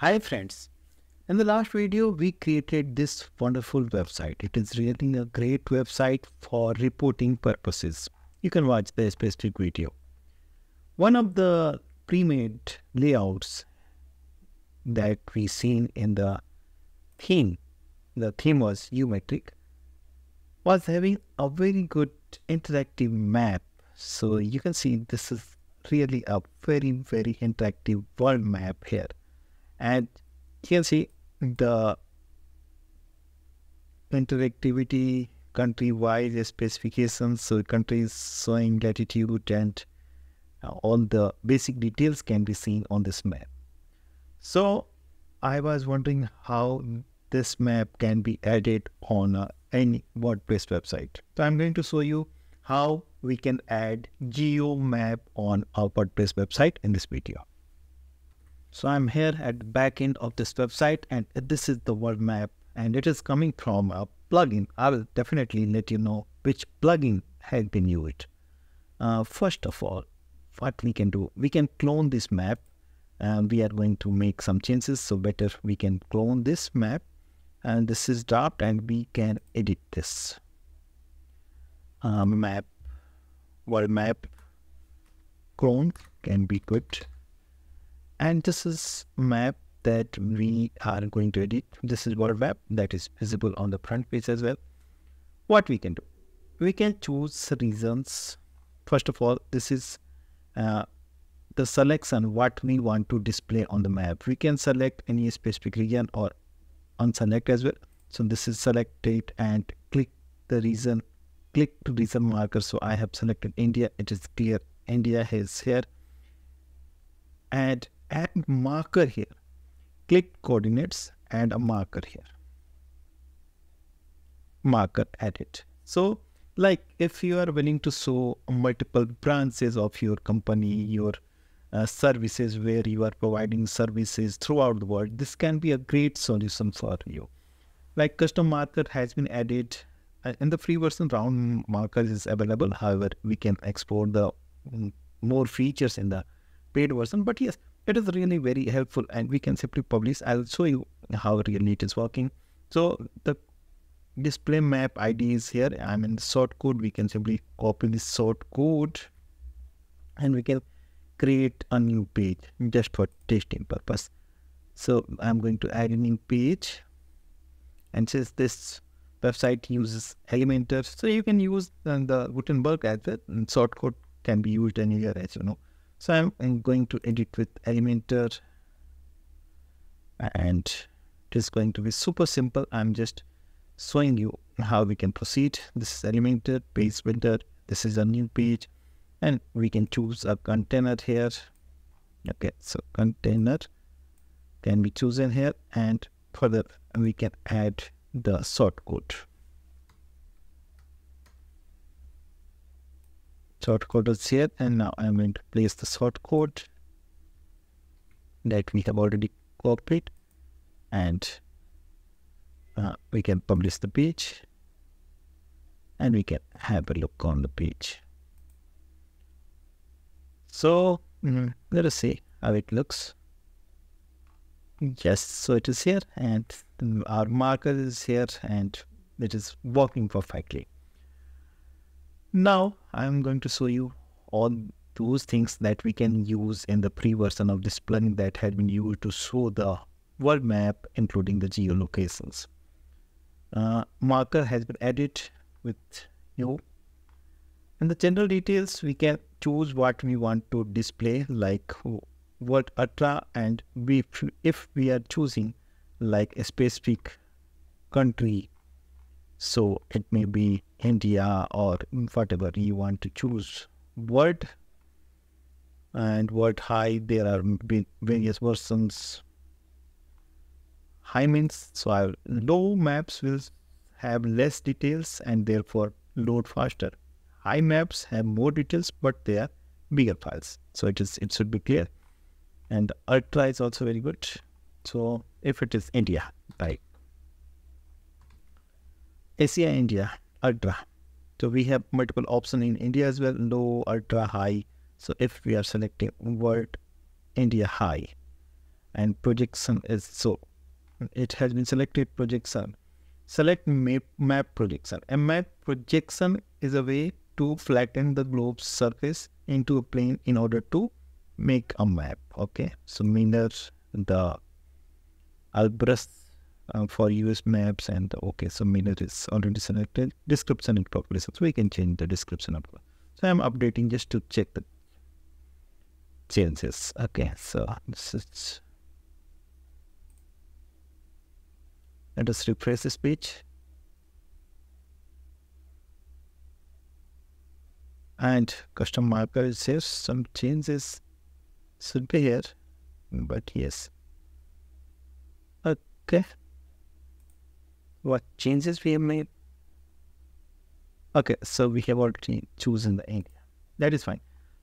Hi friends. In the last video, we created this wonderful website. It is really a great website for reporting purposes. You can watch the specific video. One of the pre-made layouts that we seen in the theme, the theme was Umetric, was having a very good interactive map. So you can see this is really a very, very interactive world map here. And you can see the interactivity country-wise specifications. So countries showing latitude and uh, all the basic details can be seen on this map. So I was wondering how this map can be added on uh, any WordPress website. So I'm going to show you how we can add geo map on our WordPress website in this video. So I'm here at the back end of this website and this is the world map and it is coming from a plugin. I will definitely let you know which plugin has been used. Uh, first of all, what we can do, we can clone this map and we are going to make some changes. So better we can clone this map and this is dropped and we can edit this uh, map world map clone can be good and this is map that we are going to edit this is world map that is visible on the front page as well what we can do we can choose regions first of all this is uh, the selection what we want to display on the map we can select any specific region or unselect as well. So this is selected and click the region, click to region marker. So I have selected India. It is clear India is here. And add marker here. Click coordinates and a marker here. Marker added. So like if you are willing to show multiple branches of your company, your uh, services where you are providing services throughout the world, this can be a great solution for you. Like custom marker has been added uh, in the free version, round marker is available. However, we can explore the um, more features in the paid version. But yes, it is really very helpful and we can simply publish. I'll show you how really it is working. So the display map ID is here. I'm in the short code. We can simply copy this short code and we can create a new page just for testing purpose. So I'm going to add a new page and since this website uses Elementor, so you can use uh, the Gutenberg as well and shortcode can be used anywhere as you know. So I'm, going to edit with Elementor and it is going to be super simple. I'm just showing you how we can proceed. This is Elementor, page builder. This is a new page and we can choose a container here okay so container can be chosen here and further we can add the short short code is here and now I'm going to place the short code that we have already copied and uh, we can publish the page and we can have a look on the page so mm, let us see how it looks. Yes, so it is here and our marker is here and it is working perfectly. Now I'm going to show you all those things that we can use in the pre-version of this plugin that had been used to show the world map including the geolocations. Uh, marker has been added with new in the general details, we can choose what we want to display like what ultra and we, if we are choosing like a specific country, so it may be India or whatever you want to choose. Word and word high, there are various versions. High means so our low maps will have less details and therefore load faster high maps have more details, but they are bigger files. So it is it should be clear. And ultra is also very good. So if it is India, like Asia, India, ultra. So we have multiple options in India as well, low, ultra, high. So if we are selecting world India high, and projection is so it has been selected projection select map, map projection a map projection is a way to flatten the globe's surface into a plane in order to make a map okay so Miller the Albrecht uh, for US maps and okay so Miller is already selected. Description and population. So we can change the description of so I'm updating just to check the changes. Okay so this is let us refresh this page and custom marker is here. Some changes should be here but yes. Okay what changes we have made? Okay so we have already chosen the India that is fine.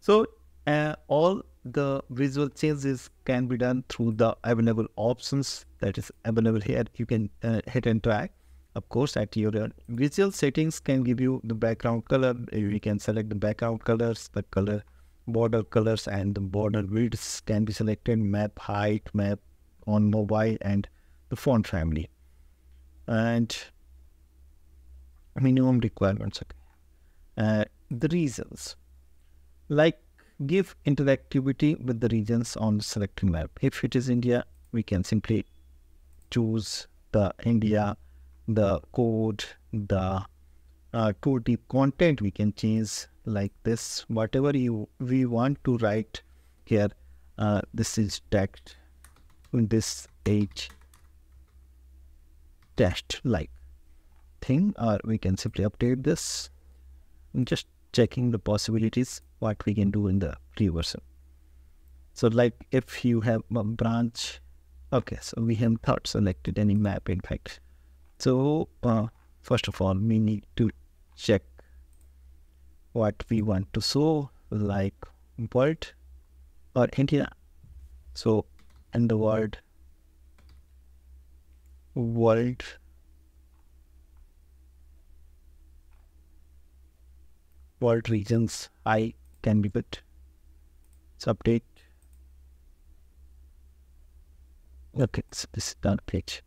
So uh, all the visual changes can be done through the available options that is available here. You can uh, hit and drag of course at your uh, visual settings can give you the background color. You can select the background colors the color border colors and the border widths can be selected. Map height map on mobile and the font family and minimum requirements okay. Uh, the reasons. Like give interactivity with the regions on selecting map. If it is india we can simply choose the india the code the uh, tooltip content. We can change like this. Whatever you we want to write here uh, this is text in this age text like thing or we can simply update this. Just checking the possibilities what we can do in the free version. So like if you have a branch okay so we have not selected any map in fact. So uh, first of all we need to check what we want to show like world or India. So in the word world world regions I can be put. So update. Okay, so this is done page.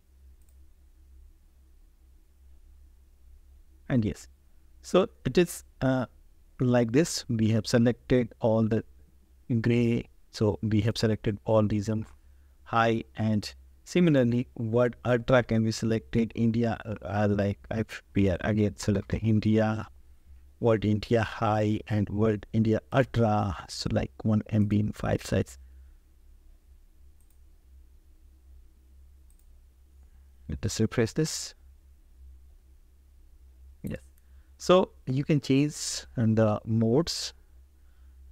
And yes, so it is uh, like this we have selected all the gray so we have selected all these um, high and similarly word ultra can be selected india uh, like if we are again selecting india word india high and word india ultra so like 1 mb in five sites let us refresh this. Yes. So you can change the modes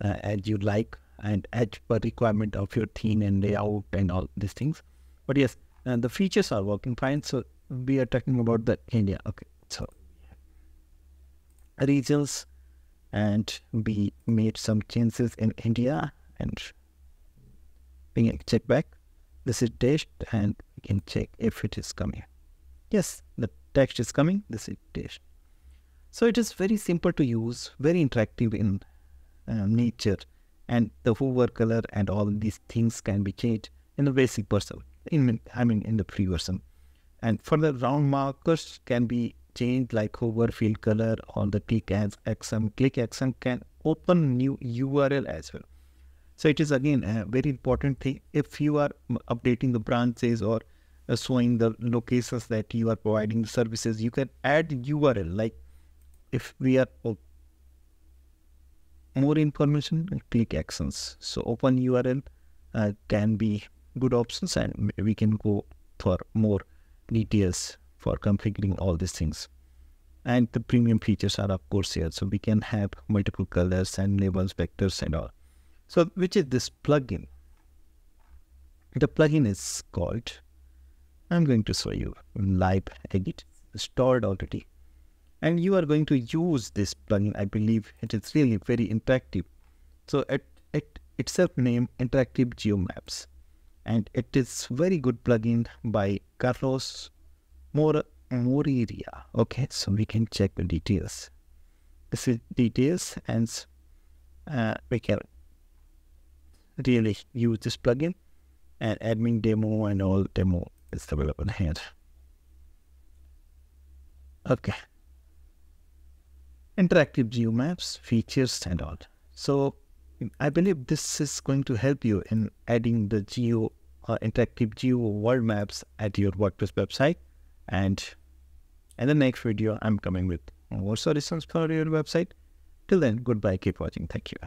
uh, as you like and as per requirement of your theme and layout and all these things. But yes, uh, the features are working fine. So we are talking about the India. Okay, so regions and we made some changes in India and we can check back. This is and we can check if it is coming. Yes, the text is coming. This is. So it is very simple to use, very interactive in uh, nature, and the hover color and all these things can be changed in a basic version. In I mean in the free version, and for the round markers can be changed like hover field color or the click as action. Click action can open new URL as well. So it is again a very important thing. If you are updating the branches or uh, showing the locations that you are providing the services, you can add URL like if we are more information click actions so open url uh, can be good options and we can go for more details for configuring all these things. And the premium features are of course here. So we can have multiple colors and labels vectors and all. So which is this plugin? The plugin is called i'm going to show you live edit stored already. And you are going to use this plugin. I believe it is really very interactive. So it, it itself named interactive geomaps and it is very good plugin by carlos More Moreira. okay so we can check the details this is details and uh, we can really use this plugin and admin demo and all demo is available here. Okay. Interactive geomaps, features and all. So I believe this is going to help you in adding the geo uh, interactive geo world maps at your WordPress website. And in the next video, I'm coming with more solutions for your website. Till then, goodbye. Keep watching. Thank you.